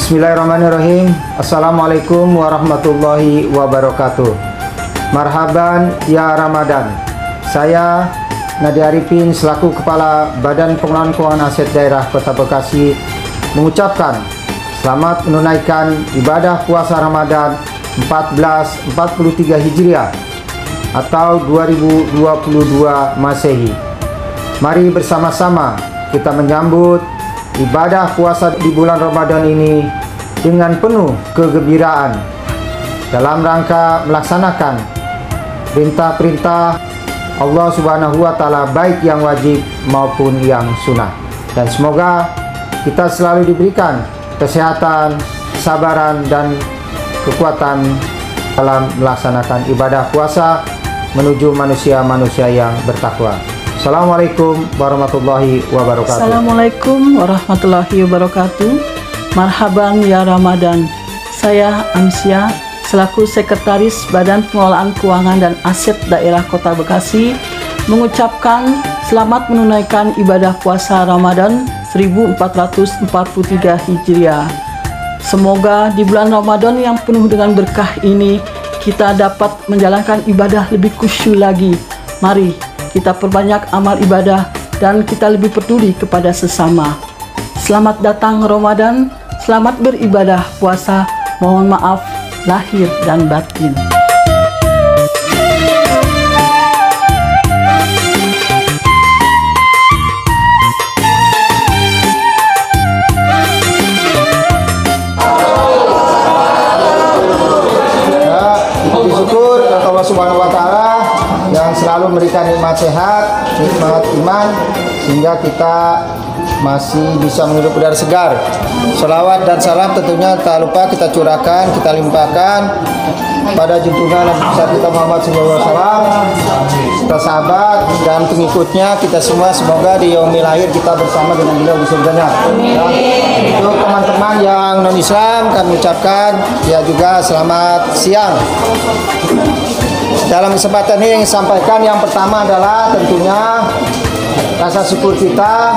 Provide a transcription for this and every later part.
Bismillahirrahmanirrahim. Assalamualaikum warahmatullahi wabarakatuh. Marhaban ya Ramadan. Saya Nadi Arifin selaku Kepala Badan Pengelolaan Keuangan Aset Daerah Kota Bekasi mengucapkan selamat menunaikan ibadah puasa Ramadan 1443 Hijriah atau 2022 Masehi. Mari bersama-sama kita menyambut ibadah puasa di bulan Ramadan ini dengan penuh kegembiraan dalam rangka melaksanakan perintah-perintah Allah Subhanahu wa taala baik yang wajib maupun yang sunnah. Dan semoga kita selalu diberikan kesehatan, kesabaran dan kekuatan dalam melaksanakan ibadah puasa menuju manusia-manusia yang bertakwa. Assalamualaikum warahmatullahi wabarakatuh. Assalamualaikum warahmatullahi wabarakatuh. Marhaban ya Ramadan. Saya Amsia selaku Sekretaris Badan Pengelolaan Keuangan dan Aset Daerah Kota Bekasi mengucapkan selamat menunaikan ibadah puasa Ramadan 1443 Hijriah. Semoga di bulan Ramadan yang penuh dengan berkah ini kita dapat menjalankan ibadah lebih khusyuk lagi. Mari kita perbanyak amal ibadah dan kita lebih peduli kepada sesama. Selamat datang Ramadan, selamat beribadah puasa. Mohon maaf lahir dan batin. Selalu memberikan nikmat sehat, nikmat iman sehingga kita masih bisa menghirup udara segar. Salawat dan salam tentunya tak lupa kita curahkan, kita limpahkan pada junjungan Nabi besar kita Muhammad SAW, kita sahabat dan pengikutnya kita semua semoga di yaumil akhir kita bersama dengan beliau di surganya. Ya. Untuk teman-teman yang non Islam kami ucapkan ya juga selamat siang. Dalam kesempatan ini yang disampaikan yang pertama adalah tentunya rasa syukur kita,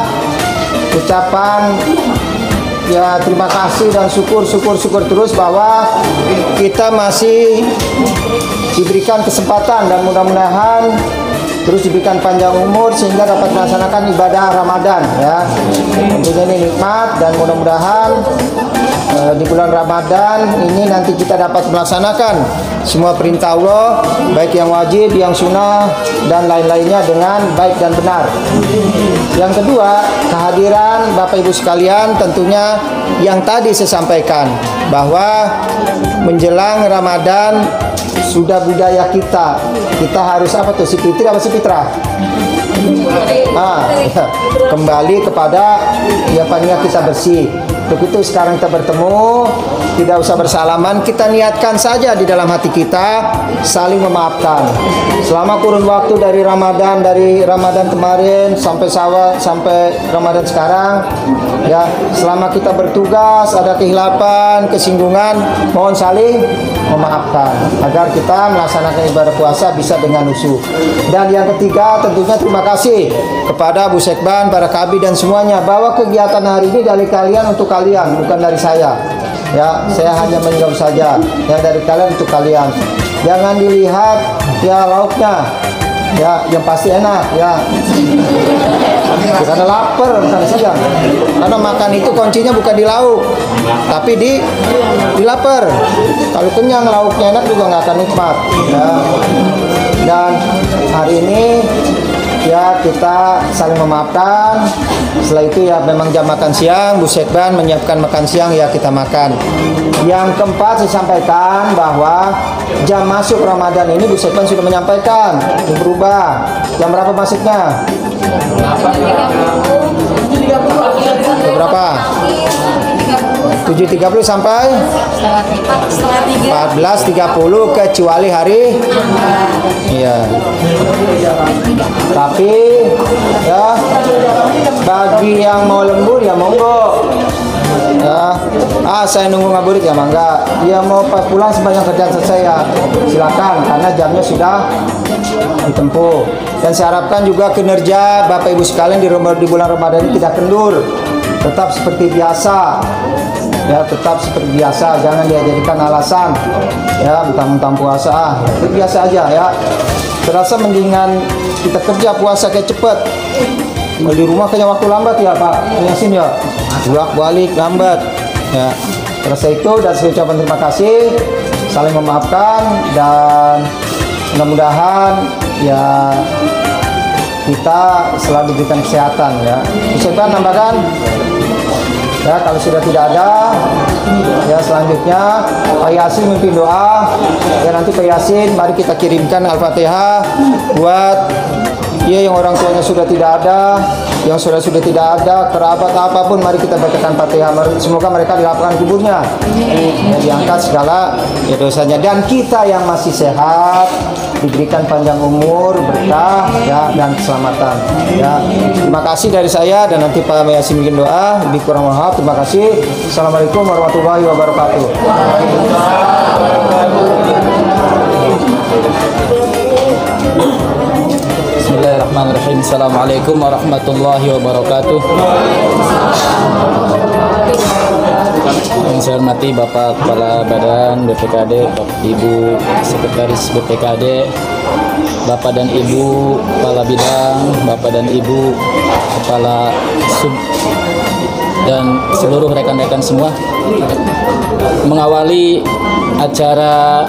ucapan ya terima kasih dan syukur syukur syukur terus bahwa kita masih diberikan kesempatan dan mudah-mudahan terus diberikan panjang umur sehingga dapat melaksanakan ibadah Ramadan ya. Tentunya ini nikmat dan mudah-mudahan eh, di bulan Ramadan ini nanti kita dapat melaksanakan semua perintah Allah baik yang wajib, yang sunnah dan lain-lainnya dengan baik dan benar. Yang kedua, kehadiran Bapak Ibu sekalian tentunya yang tadi saya sampaikan bahwa menjelang Ramadan sudah budaya kita. Kita harus apa tuh? Si fitri apa si fitrah? Ah, ya. kembali kepada ya paling kita bersih. Untuk itu sekarang kita bertemu, tidak usah bersalaman, kita niatkan saja di dalam hati kita saling memaafkan. Selama kurun waktu dari Ramadan, dari Ramadan kemarin sampai sawah sampai Ramadan sekarang, ya selama kita bertugas ada kehilapan, kesinggungan, mohon saling memaafkan agar kita melaksanakan ibadah puasa bisa dengan usuh. Dan yang ketiga tentunya terima kasih kepada Bu Sekban, para kabi dan semuanya bahwa kegiatan hari ini dari kalian untuk kalian, bukan dari saya. Ya, saya hanya menjawab saja. Yang dari kalian untuk kalian. Jangan dilihat ya lauknya. Ya, yang pasti enak ya. Karena lapar bukan saja. Karena makan itu kuncinya bukan di lauk, tapi di di lapar. Kalau kenyang lauknya enak juga nggak akan nikmat. Ya. Dan hari ini ya kita saling memaafkan. Setelah itu ya memang jam makan siang Bu Sekban menyiapkan makan siang ya kita makan. Yang keempat saya sampaikan bahwa jam masuk Ramadan ini Bu Sekban sudah menyampaikan. Ini berubah. Jam berapa masuknya? Berapa 7.30 sampai 14.30 kecuali hari Iya. Tapi ya bagi yang mau lembur ya monggo. Ya. Ah, saya nunggu ngaburit ya mangga. Dia mau pas pulang sepanjang kerjaan selesai ya silakan karena jamnya sudah ditempuh. Dan saya harapkan juga kinerja Bapak Ibu sekalian di, Rom- di bulan Ramadan ini tidak kendur. Tetap seperti biasa ya tetap seperti biasa jangan dia jadikan alasan. Ya mentang-mentang puasa ah seperti biasa aja ya. Terasa mendingan kita kerja puasa kayak cepet. Kalau di rumah kayaknya waktu lambat ya Pak. Yasin ya. Bolak balik lambat. Ya terasa itu dan saya ucapkan terima kasih. Saling memaafkan dan mudah-mudahan ya kita selalu diberikan kesehatan ya. Bisa Pak nambahkan? Ya, kalau sudah tidak ada, ya selanjutnya Pak Yasin memimpin doa. Ya nanti Pak Yasin, mari kita kirimkan Al-Fatihah buat ya yang orang tuanya sudah tidak ada, yang sudah sudah tidak ada, kerabat apa pun, mari kita bacakan Fatihah. Semoga mereka dilapangkan kuburnya, ya, diangkat segala ya dosanya. Dan kita yang masih sehat diberikan panjang umur, berkah, ya dan keselamatan. Ya, terima kasih dari saya dan nanti Pak Yasin bikin doa. Lebih kurang maaf. Terima kasih. Assalamualaikum warahmatullahi wabarakatuh. Bismillahirrahmanirrahim. Assalamualaikum warahmatullahi wabarakatuh. Yang saya hormati Bapak Kepala Badan BPKD, Bapak Ibu Sekretaris BPKD, Bapak dan Ibu Kepala Bidang, Bapak dan Ibu Kepala Sub dan seluruh rekan-rekan semua mengawali acara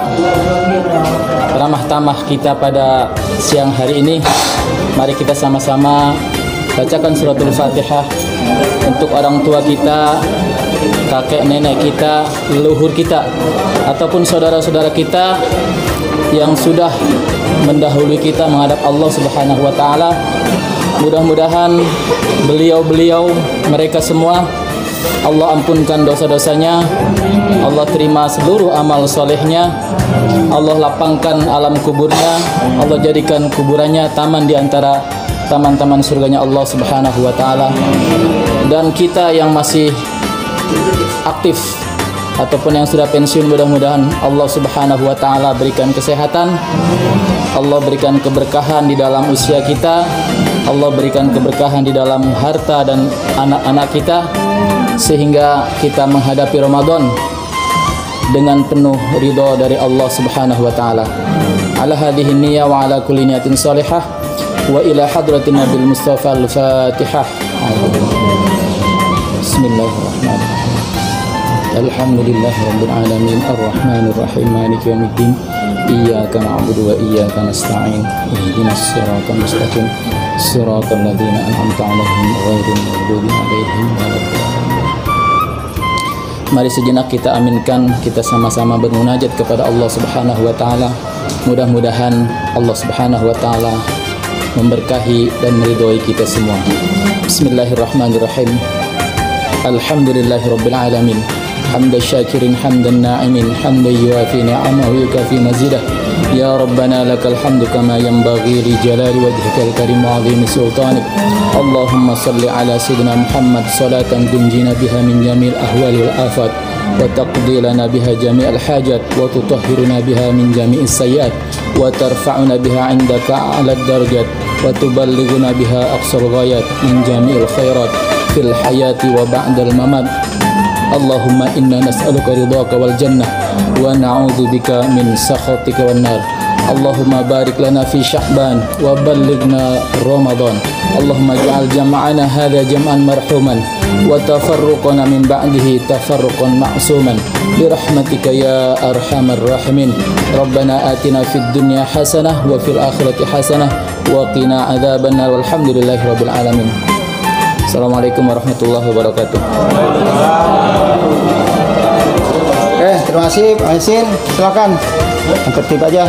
ramah tamah kita pada siang hari ini. Mari kita sama-sama bacakan suratul fatihah untuk orang tua kita kakek nenek kita leluhur kita ataupun saudara-saudara kita yang sudah mendahului kita menghadap Allah Subhanahu wa taala. Mudah-mudahan beliau-beliau mereka semua Allah ampunkan dosa-dosanya Allah terima seluruh amal solehnya Allah lapangkan alam kuburnya Allah jadikan kuburannya taman di antara taman-taman surganya Allah subhanahu wa ta'ala. Dan kita yang masih aktif ataupun yang sudah pensiun mudah-mudahan Allah Subhanahu wa taala berikan kesehatan Allah berikan keberkahan di dalam usia kita Allah berikan keberkahan di dalam harta dan anak-anak kita sehingga kita menghadapi Ramadan dengan penuh ridho dari Allah Subhanahu wa taala. Ala hadhihi niyya wa ala kulli niyatin salihah wa ila hadratin Nabil Mustafa al-Fatihah. Bismillahirrahmanirrahim. الحمد لله رب العالمين الرحمن الرحيم مالك يوم الدين إياك نعبد وإياك نستعين اهدنا الصراط المستقيم صراط الذين أنعمت عليهم غير المغضوب عليهم ولا الضالين Mari sejenak kita aminkan kita sama-sama bermunajat kepada Allah Subhanahu wa taala. Mudah-mudahan Allah Subhanahu wa taala memberkahi dan meridhoi kita semua. Bismillahirrahmanirrahim. Alhamdulillahirabbil alamin. حمد الشاكرين حمد الناعمين حمدا يوافي نعمه ويكافي مزيده يا ربنا لك الحمد كما ينبغي لجلال وجهك الكريم وعظيم سلطانك اللهم صل على سيدنا محمد صلاة تنجينا بها من جميع الأهوال والآفات وتقضي لنا بها جميع الحاجات وتطهرنا بها من جميع السيئات وترفعنا بها عندك أعلى الدرجات وتبلغنا بها أقصى الغايات من جميع الخيرات في الحياة وبعد الممات. اللهم إنا نسألك رضاك والجنة ونعوذ بك من سخطك والنار. اللهم بارك لنا في شعبان وبلغنا رمضان. اللهم اجعل جمعنا هذا جمعا مرحوما وتفرقنا من بعده تفرقا معصوما. برحمتك يا أرحم الراحمين. ربنا آتنا في الدنيا حسنة وفي الآخرة حسنة وقنا عذاب النار. والحمد لله رب العالمين. Assalamualaikum warahmatullahi wabarakatuh. Oke, terima kasih Pak Yasin. Silakan. Yang tertib aja.